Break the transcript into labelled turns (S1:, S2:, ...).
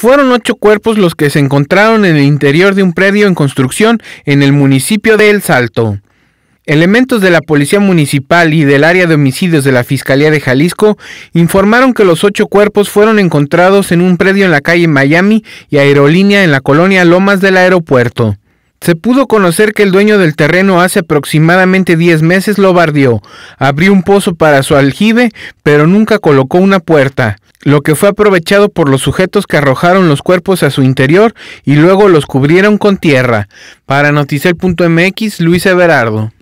S1: Fueron ocho cuerpos los que se encontraron en el interior de un predio en construcción en el municipio de El Salto. Elementos de la Policía Municipal y del área de homicidios de la Fiscalía de Jalisco informaron que los ocho cuerpos fueron encontrados en un predio en la calle Miami y Aerolínea en la colonia Lomas del Aeropuerto. Se pudo conocer que el dueño del terreno hace aproximadamente 10 meses lo bardió, abrió un pozo para su aljibe, pero nunca colocó una puerta, lo que fue aprovechado por los sujetos que arrojaron los cuerpos a su interior y luego los cubrieron con tierra. Para Noticel.mx, Luis Everardo.